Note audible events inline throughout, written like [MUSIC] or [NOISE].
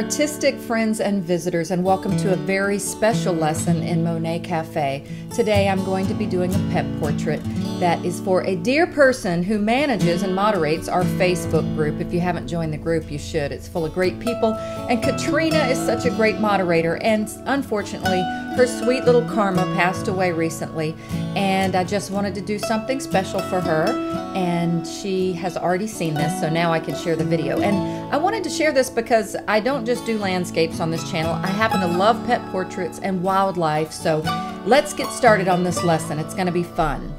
artistic friends and visitors, and welcome to a very special lesson in Monet Cafe. Today I'm going to be doing a pet portrait that is for a dear person who manages and moderates our Facebook group. If you haven't joined the group, you should. It's full of great people, and Katrina is such a great moderator, and unfortunately, her sweet little Karma passed away recently, and I just wanted to do something special for her, and she has already seen this, so now I can share the video. And I wanted to share this because I don't just do landscapes on this channel. I happen to love pet portraits and wildlife, so let's get started on this lesson. It's going to be fun.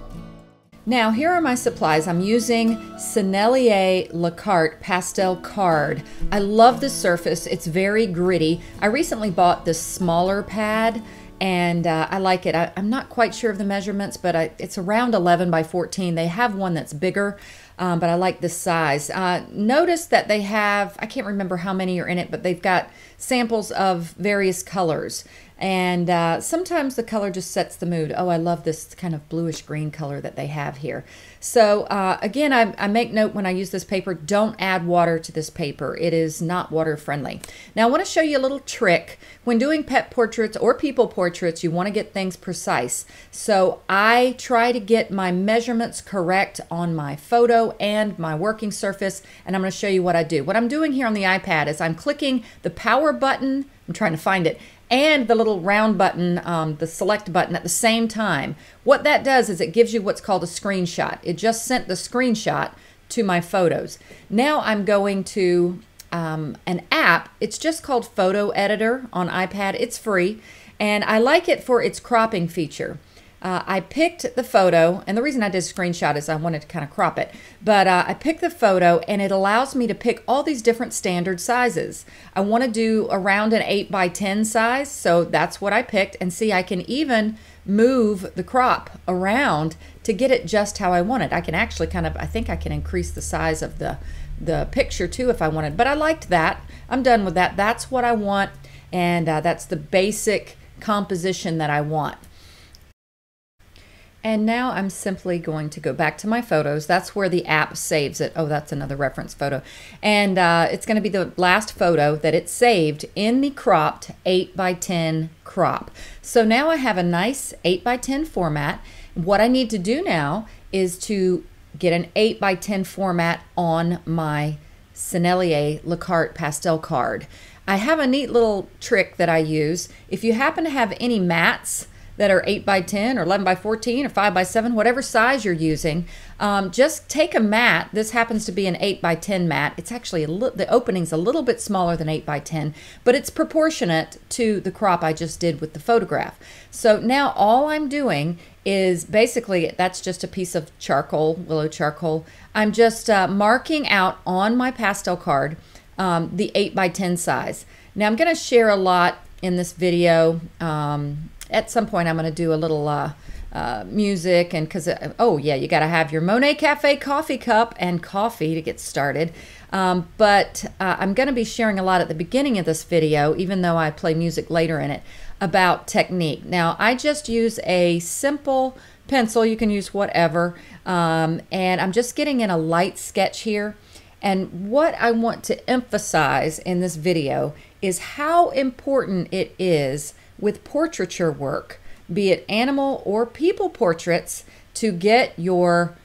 Now, here are my supplies. I'm using Sennelier La Carte Pastel Card. I love the surface. It's very gritty. I recently bought this smaller pad and uh, I like it. I, am not quite sure of the measurements, but I, it's around 11 by 14. They have one that's bigger, um, but I like this size. Uh, notice that they have, I can't remember how many are in it, but they've got samples of various colors. And uh, sometimes the color just sets the mood. Oh, I love this kind of bluish green color that they have here. So uh, again, I, I, make note when I use this paper, don't add water to this paper. It is not water friendly. Now I want to show you a little trick. When doing pet portraits or people portraits, you want to get things precise. So I try to get my measurements correct on my photo and my working surface, and I'm going to show you what I do. What I'm doing here on the iPad is I'm clicking the power button, I'm trying to find it, and the little round button, um, the select button at the same time. What that does is it gives you what's called a screenshot. It just sent the screenshot to my photos. Now I'm going to um, an app. It's just called Photo Editor on iPad. It's free, and I like it for its cropping feature. Uh, I picked the photo, and the reason I did a screenshot is I wanted to kind of crop it. But uh, I picked the photo, and it allows me to pick all these different standard sizes. I want to do around an 8 by 10 size, so that's what I picked. And see, I can even move the crop around to get it just how I want it. I can actually kind of, I think I can increase the size of the, the picture too if I wanted. But I liked that. I'm done with that. That's what I want, and uh, that's the basic composition that I want. And now I'm simply going to go back to my photos. That's where the app saves it. Oh, that's another reference photo. And uh, it's going to be the last photo that it saved in the cropped 8 by 10 crop. So now I have a nice 8 by 10 format. What I need to do now is to get an 8 by 10 format on my Sennelier La Carte pastel card. I have a neat little trick that I use. If you happen to have any mats, that are 8 by 10 or 11 by 14 or 5 by 7, whatever size you're using. Um, just take a mat. This happens to be an 8 by 10 mat. It's actually the opening's a little bit smaller than 8 by 10, but it's proportionate to the crop I just did with the photograph. So now all I'm doing is basically that's just a piece of charcoal, willow charcoal. I'm just uh, marking out on my pastel card um, the 8 by 10 size. Now I'm going to share a lot in this video. Um, at some point I'm going to do a little uh, uh, music and because uh, oh yeah you got to have your Monet Cafe coffee cup and coffee to get started. Um, but uh, I'm going to be sharing a lot at the beginning of this video, even though I play music later in it, about technique. Now I just use a simple pencil. You can use whatever, um, and I'm just getting in a light sketch here. And what I want to emphasize in this video is how important it is with portraiture work, be it animal or people portraits, to get your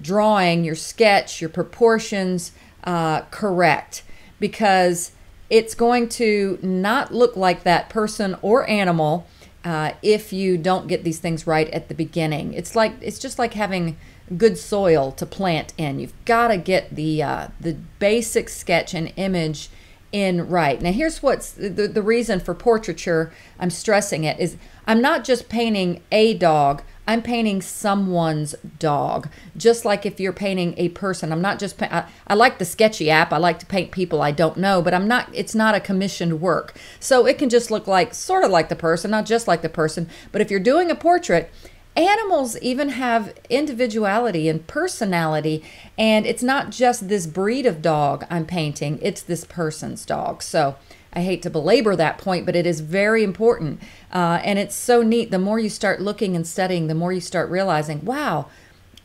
drawing, your sketch, your proportions uh, correct because it's going to not look like that person or animal uh, if you don't get these things right at the beginning. It's like it's just like having good soil to plant in. You've got to get the uh, the basic sketch and image in right. Now, here's what's the, the reason for portraiture, I'm stressing it, is I'm not just painting a dog, I'm painting someone's dog. Just like if you're painting a person, I'm not just, I, I like the sketchy app, I like to paint people I don't know, but I'm not, it's not a commissioned work. So it can just look like, sort of like the person, not just like the person. But if you're doing a portrait, Animals even have individuality and personality, and it's not just this breed of dog I'm painting, it's this person's dog. So I hate to belabor that point, but it is very important. Uh, and it's so neat. The more you start looking and studying, the more you start realizing, wow,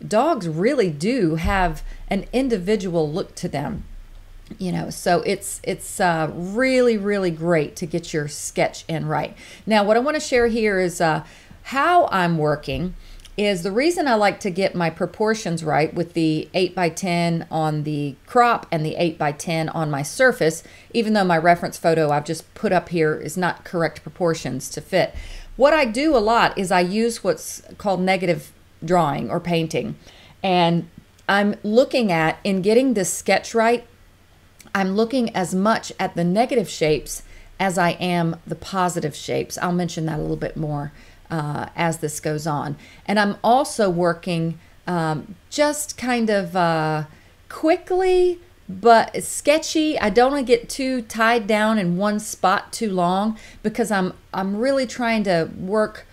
dogs really do have an individual look to them. you know so it's it's uh, really really great to get your sketch in right now what i want to share here is uh, how i'm working is the reason i like to get my proportions right with the 8 by 10 on the crop and the 8 by 10 on my surface even though my reference photo i've just put up here is not correct proportions to fit what i do a lot is i use what's called negative drawing or painting and i'm looking at in getting this sketch right I'm looking as much at the negative shapes as I am the positive shapes. I'll mention that a little bit more uh, as this goes on. And I'm also working um, just kind of uh, quickly but sketchy. I don't want to get too tied down in one spot too long because I'm I'm really trying to work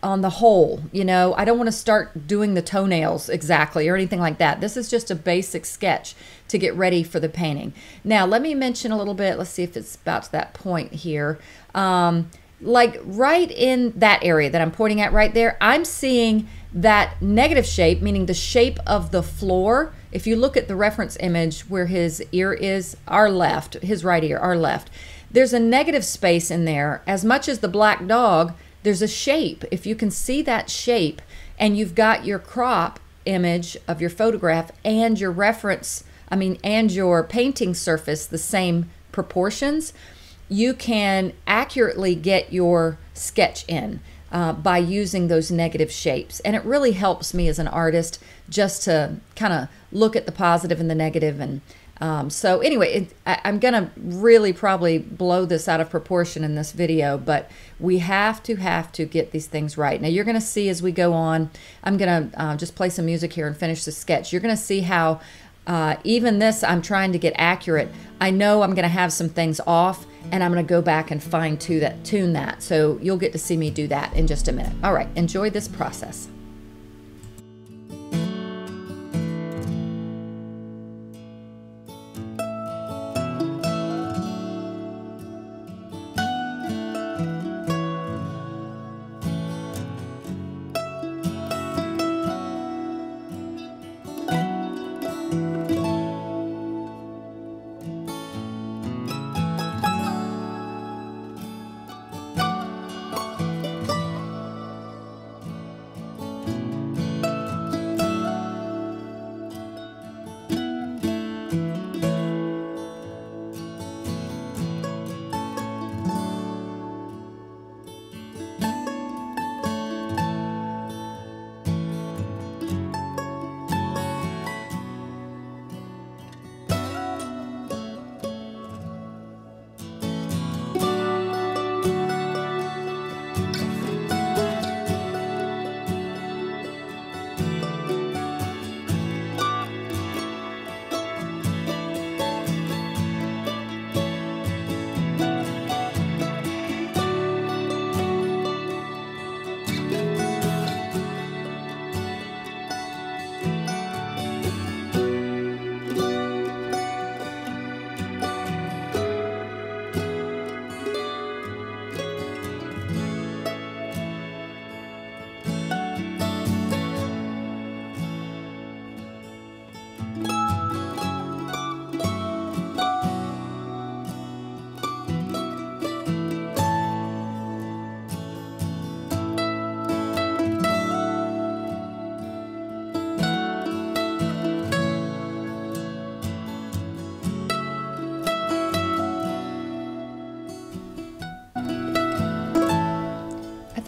on the whole. You know, I don't want to start doing the toenails exactly or anything like that. This is just a basic sketch to get ready for the painting. Now, let me mention a little bit. Let's see if it's about to that point here. Um, like right in that area that I'm pointing at right there, I'm seeing that negative shape, meaning the shape of the floor. If you look at the reference image where his ear is, our left, his right ear, our left, there's a negative space in there. As much as the black dog, there's a shape. If you can see that shape and you've got your crop image of your photograph and your reference, I mean, and your painting surface the same proportions, you can accurately get your sketch in. Uh, by using those negative shapes. And it really helps me as an artist just to kind of look at the positive and the negative and um, so anyway, it, I, am going to really probably blow this out of proportion in this video, but we have to have to get these things right. Now you're going to see as we go on, I'm going to uh, just play some music here and finish the sketch. You're going to see how uh, even this I'm trying to get accurate. I know I'm going to have some things off and I'm going to go back and fine tune that, tune that. So you'll get to see me do that in just a minute. All right, enjoy this process.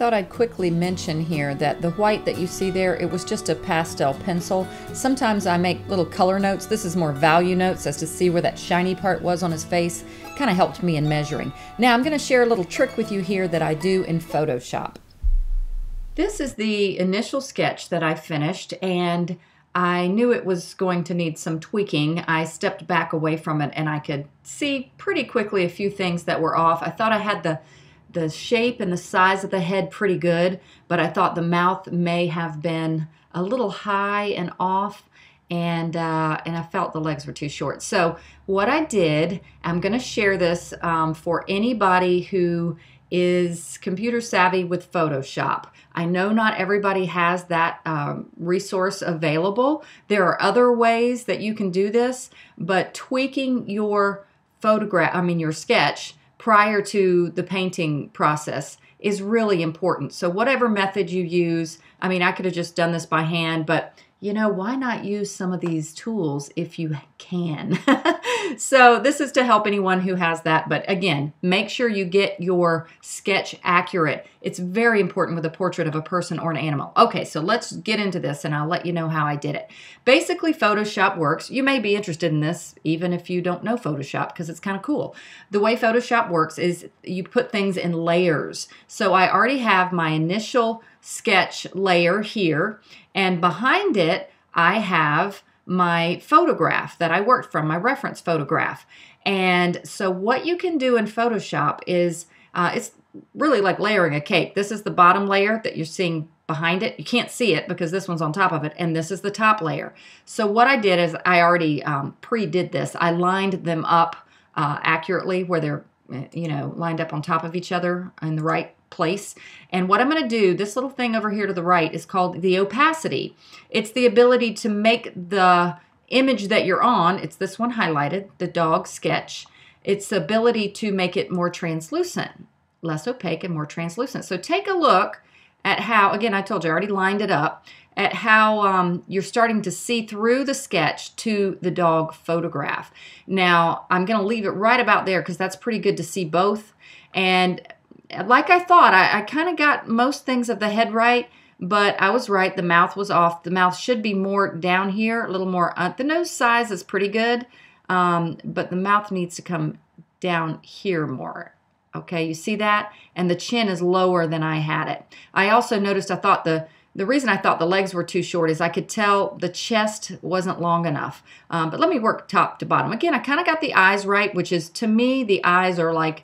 Thought I'd quickly mention here that the white that you see there, it was just a pastel pencil. Sometimes I make little color notes. This is more value notes as to see where that shiny part was on his face. Kind of helped me in measuring. Now I'm going to share a little trick with you here that I do in Photoshop. This is the initial sketch that I finished and I knew it was going to need some tweaking. I stepped back away from it and I could see pretty quickly a few things that were off. I thought I had the the shape and the size of the head pretty good, but I thought the mouth may have been a little high and off and uh, and I felt the legs were too short. So what I did, I'm going to share this um, for anybody who is computer savvy with Photoshop. I know not everybody has that um, resource available. There are other ways that you can do this, but tweaking your photograph, I mean, your sketch prior to the painting process is really important. So, whatever method you use, I mean, I could have just done this by hand, but you know, why not use some of these tools if you can? [LAUGHS] so this is to help anyone who has that. But again, make sure you get your sketch accurate. It's very important with a portrait of a person or an animal. Okay, so let's get into this and I'll let you know how I did it. Basically, Photoshop works. You may be interested in this even if you don't know Photoshop because it's kind of cool. The way Photoshop works is you put things in layers. So I already have my initial sketch layer here, and behind it, I have my photograph that I worked from, my reference photograph. And so what you can do in Photoshop is, uh, it's really like layering a cake. This is the bottom layer that you're seeing behind it. You can't see it because this one's on top of it, and this is the top layer. So what I did is I already um, pre-did this. I lined them up uh, accurately where they're, you know, lined up on top of each other in the right place. And what I'm going to do, this little thing over here to the right is called the opacity. It's the ability to make the image that you're on, it's this one highlighted, the dog sketch, it's ability to make it more translucent, less opaque and more translucent. So take a look at how, again, I told you, I already lined it up, at how um, you're starting to see through the sketch to the dog photograph. Now, I'm going to leave it right about there because that's pretty good to see both. And like I thought, I, I kind of got most things of the head right, but I was right. The mouth was off. The mouth should be more down here, a little more. Uh, the nose size is pretty good, um, but the mouth needs to come down here more. Okay, you see that? And the chin is lower than I had it. I also noticed I thought the the reason I thought the legs were too short is I could tell the chest wasn't long enough. Um, but let me work top to bottom. Again, I kind of got the eyes right, which is to me, the eyes are like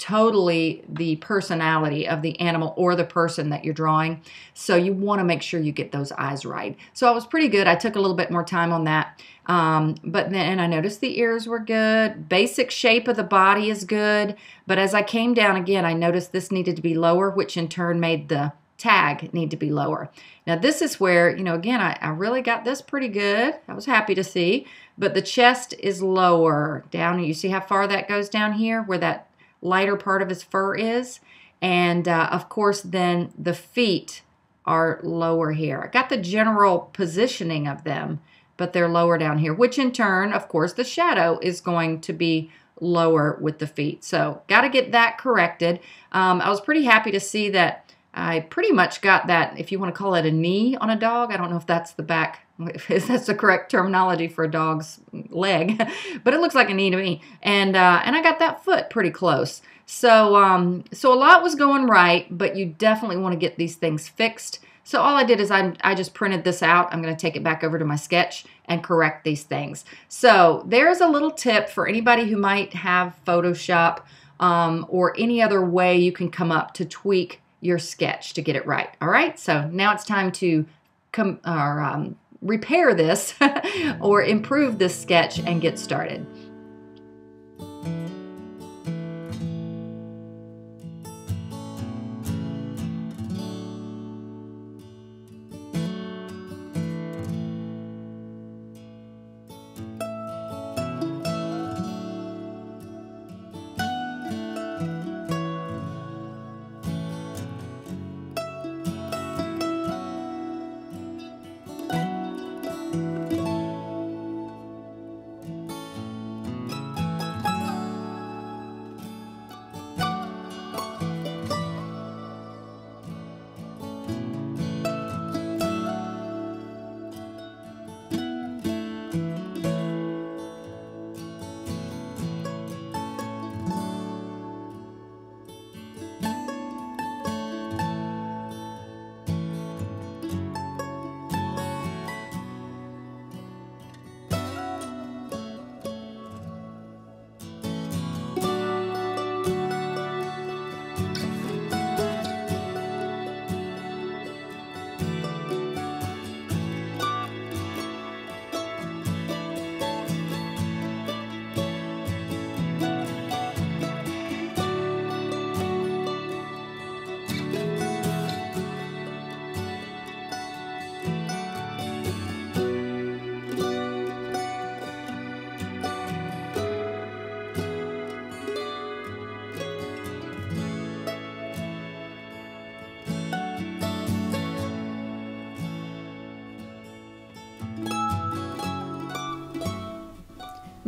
totally the personality of the animal or the person that you're drawing. So you want to make sure you get those eyes right. So I was pretty good. I took a little bit more time on that. Um, but then I noticed the ears were good. Basic shape of the body is good. But as I came down again, I noticed this needed to be lower, which in turn made the tag need to be lower. Now this is where, you know, again, I, I really got this pretty good. I was happy to see. But the chest is lower down. You see how far that goes down here where that lighter part of his fur is. And uh, of course, then the feet are lower here. I got the general positioning of them, but they're lower down here, which in turn, of course, the shadow is going to be lower with the feet. So got to get that corrected. Um, I was pretty happy to see that I pretty much got that, if you want to call it a knee on a dog. I don't know if that's the back, if [LAUGHS] that's the correct terminology for a dog's leg, [LAUGHS] but it looks like a knee to me. And uh, and I got that foot pretty close. So um, so a lot was going right, but you definitely want to get these things fixed. So all I did is I, I just printed this out. I'm going to take it back over to my sketch and correct these things. So there's a little tip for anybody who might have Photoshop um, or any other way you can come up to tweak your sketch to get it right. All right, so now it's time to come or um, repair this [LAUGHS] or mm-hmm. improve this sketch and get started.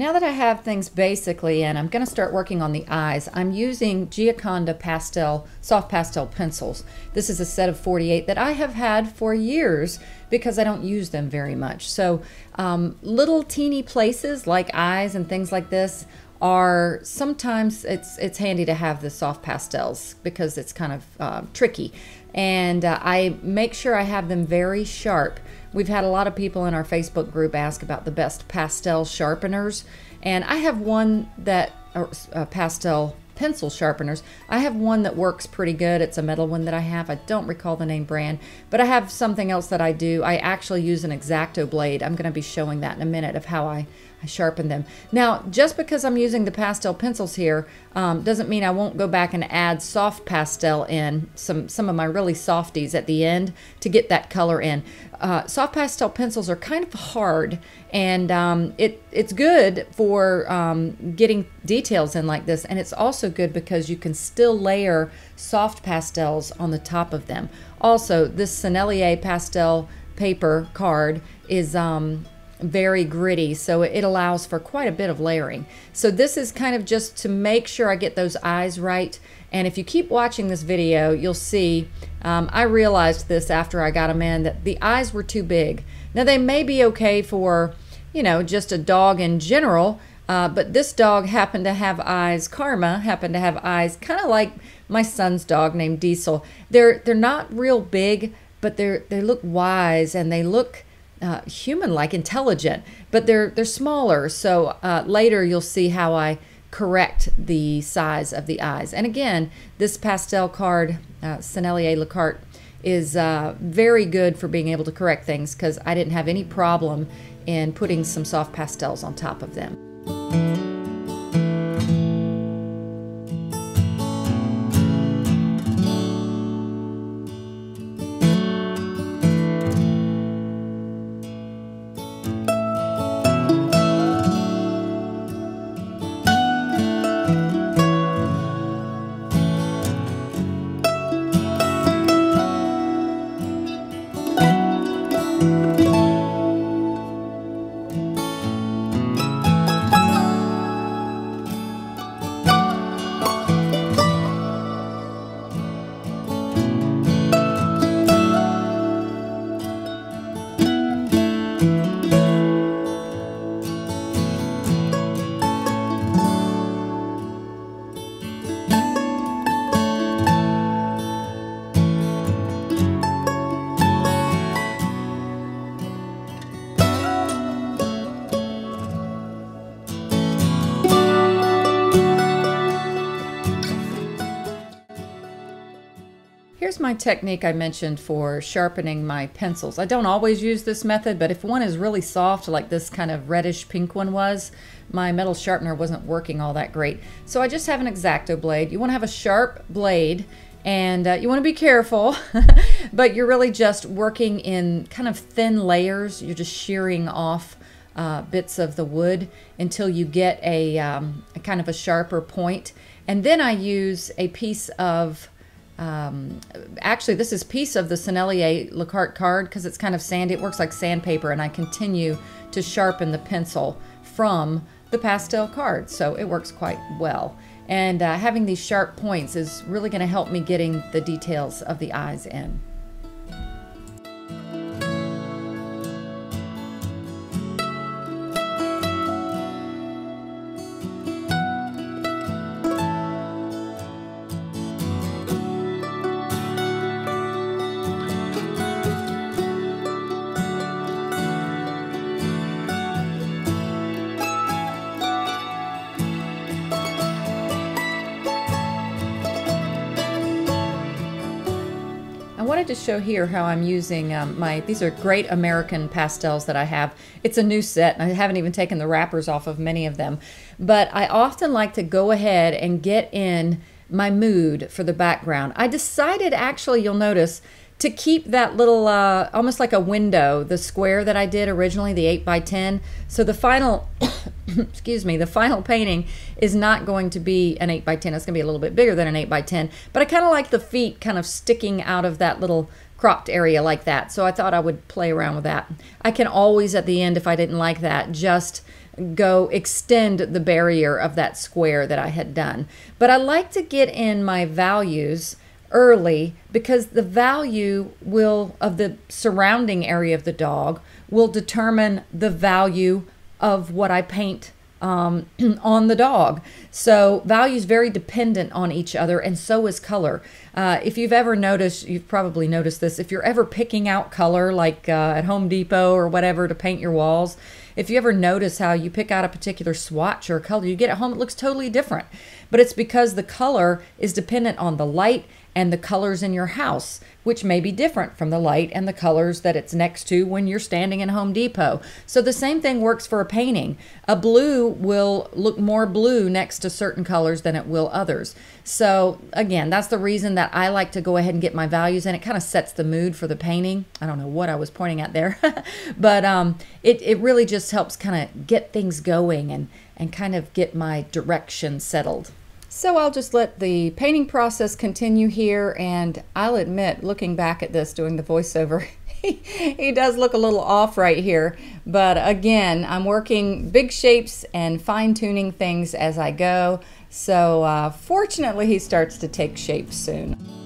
Now that I have things basically in, I'm going to start working on the eyes. I'm using Gioconda pastel, soft pastel pencils. This is a set of 48 that I have had for years because I don't use them very much. So um, little teeny places like eyes and things like this are sometimes it's it's handy to have the soft pastels because it's kind of uh, tricky and uh, I make sure I have them very sharp We've had a lot of people in our Facebook group ask about the best pastel sharpeners, and I have one that, uh, pastel pencil sharpeners. I have one that works pretty good. It's a metal one that I have. I don't recall the name brand, but I have something else that I do. I actually use an X-Acto blade. I'm going to be showing that in a minute of how I I sharpen them. Now, just because I'm using the pastel pencils here um, doesn't mean I won't go back and add soft pastel in, some, some of my really softies at the end to get that color in. Uh, soft pastel pencils are kind of hard and um, it, it's good for um, getting details in like this and it's also good because you can still layer soft pastels on the top of them. Also, this Sennelier pastel paper card is um, very gritty, so it allows for quite a bit of layering. So this is kind of just to make sure I get those eyes right. And if you keep watching this video, you'll see um, I realized this after I got them in that the eyes were too big. Now they may be okay for, you know, just a dog in general, uh, but this dog happened to have eyes, Karma happened to have eyes kind of like my son's dog named Diesel. They're, they're not real big, but they're, they look wise and they look uh, human-like, intelligent, but they're they're smaller. So uh, later you'll see how I correct the size of the eyes. And again, this pastel card, uh, Sennelier Le Carte, is uh, very good for being able to correct things because I didn't have any problem in putting some soft pastels on top of them. Here's my technique I mentioned for sharpening my pencils. I don't always use this method, but if one is really soft, like this kind of reddish pink one was, my metal sharpener wasn't working all that great. So I just have an X-Acto blade. You want to have a sharp blade and uh, you want to be careful, [LAUGHS] but you're really just working in kind of thin layers. You're just shearing off uh, bits of the wood until you get a, um, a kind of a sharper point. And then I use a piece of um, actually, this is piece of the Sennelier lecarte card because it's kind of sandy. It works like sandpaper, and I continue to sharpen the pencil from the pastel card, so it works quite well. And uh, having these sharp points is really going to help me getting the details of the eyes in. Wanted to show here how I'm using um, my, these are great American pastels that I have. It's a new set, and I haven't even taken the wrappers off of many of them. But I often like to go ahead and get in my mood for the background. I decided, actually, you'll notice, to keep that little, uh, almost like a window, the square that I did originally, the 8 by 10 So the final, [COUGHS] excuse me, the final painting is not going to be an 8 by 10 It's going to be a little bit bigger than an 8 by 10 But I kind of like the feet kind of sticking out of that little cropped area like that. So I thought I would play around with that. I can always, at the end, if I didn't like that, just go extend the barrier of that square that I had done. But I like to get in my values early because the value will of the surrounding area of the dog will determine the value of what I paint um, [CLEARS THROAT] on the dog. So value is very dependent on each other, and so is color. Uh, if you've ever noticed, you've probably noticed this. If you're ever picking out color, like uh, at Home Depot or whatever, to paint your walls, if you ever notice how you pick out a particular swatch or color, you get it home, it looks totally different. But it's because the color is dependent on the light and the colors in your house, which may be different from the light and the colors that it's next to when you're standing in Home Depot. So the same thing works for a painting. A blue will look more blue next to certain colors than it will others. So again, that's the reason that I like to go ahead and get my values in. It kind of sets the mood for the painting. I don't know what I was pointing at there, [LAUGHS] but um, it, it really just helps kind of get things going and, and kind of get my direction settled. So I'll just let the painting process continue here and I'll admit looking back at this doing the voiceover [LAUGHS] he does look a little off right here but again I'm working big shapes and fine-tuning things as I go so uh, fortunately he starts to take shape soon.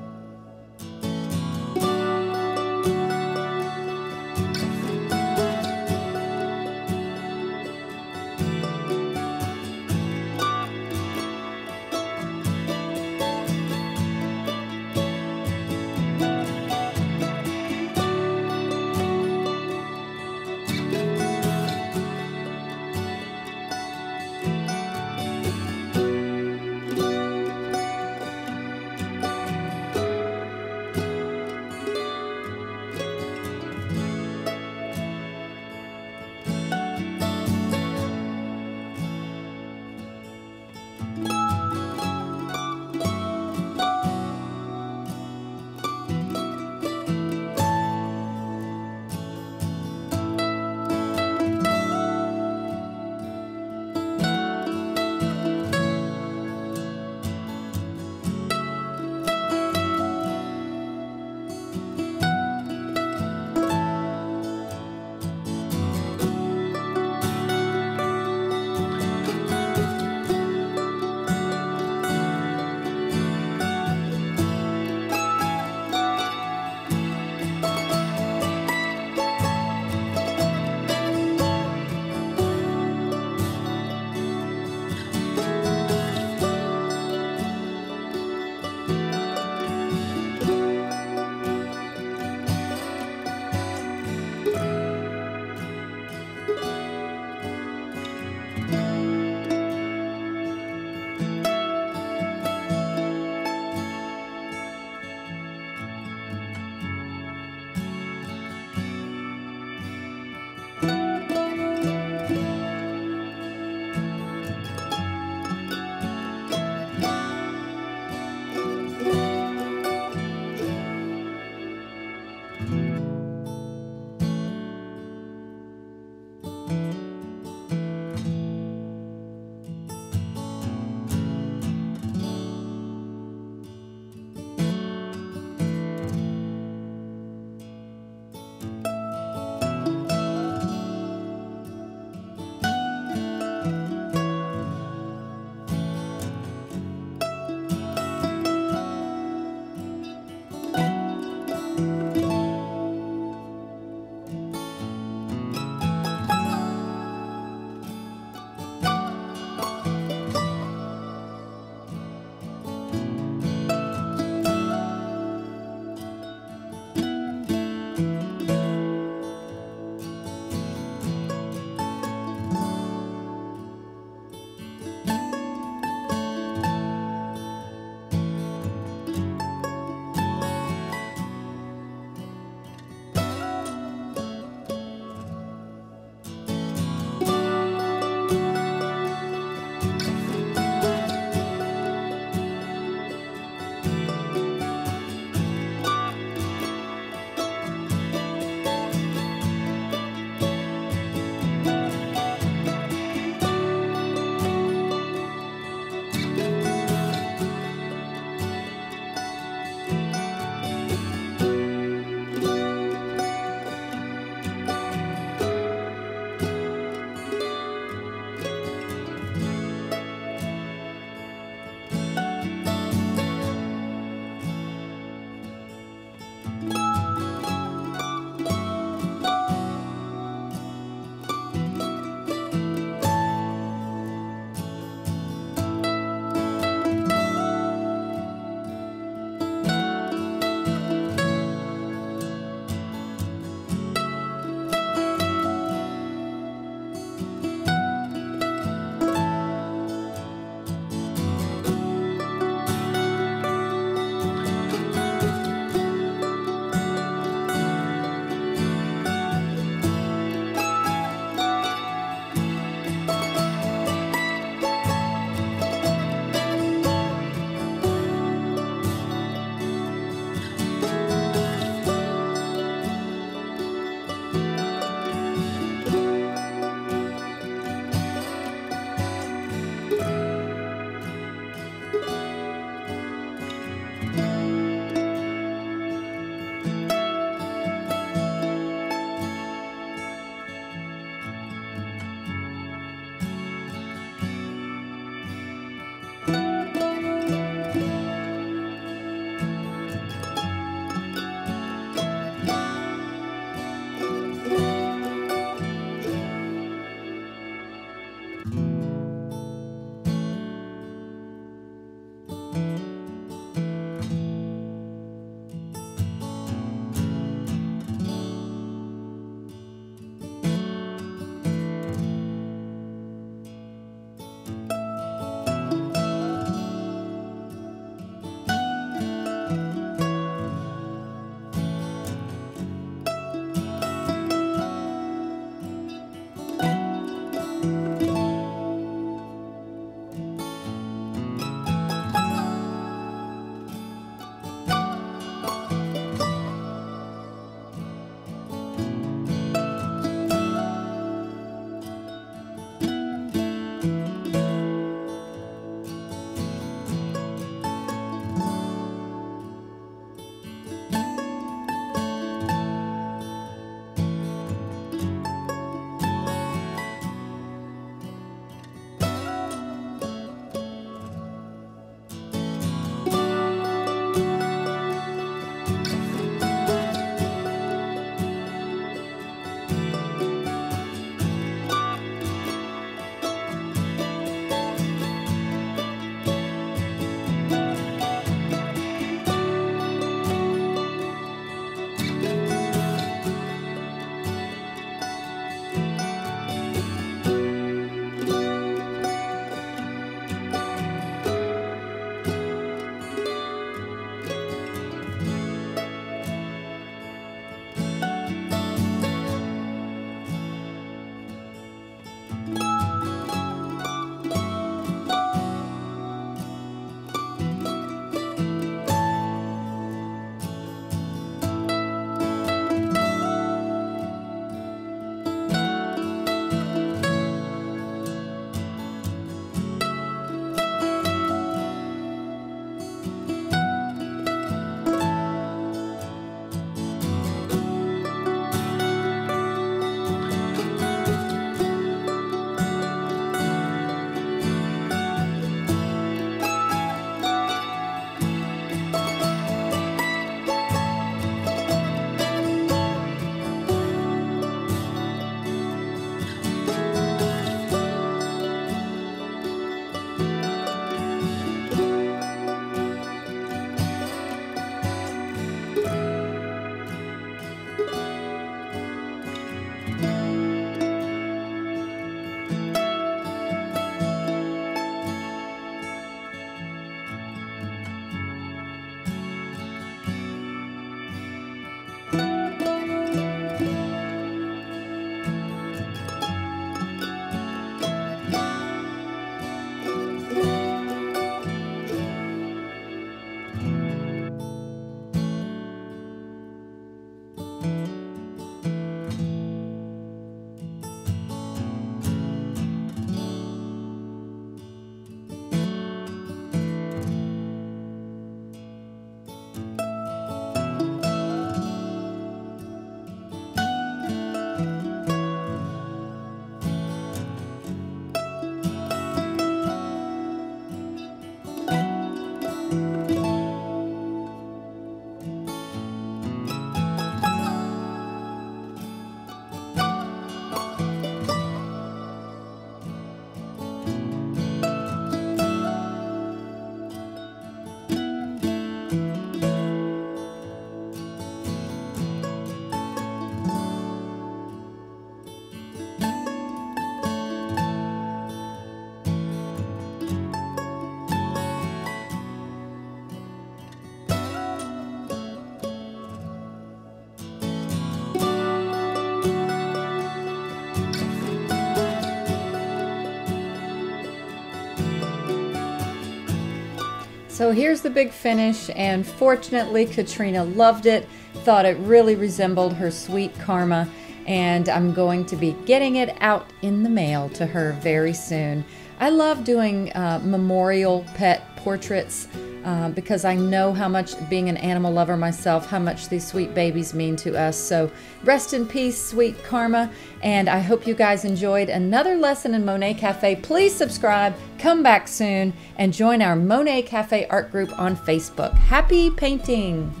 So here's the big finish, and fortunately, Katrina loved it, thought it really resembled her sweet karma, and I'm going to be getting it out in the mail to her very soon. I love doing uh, memorial pet portraits uh, because I know how much, being an animal lover myself, how much these sweet babies mean to us. So rest in peace, sweet Karma. And I hope you guys enjoyed another lesson in Monet Cafe. Please subscribe, come back soon, and join our Monet Cafe art group on Facebook. Happy painting!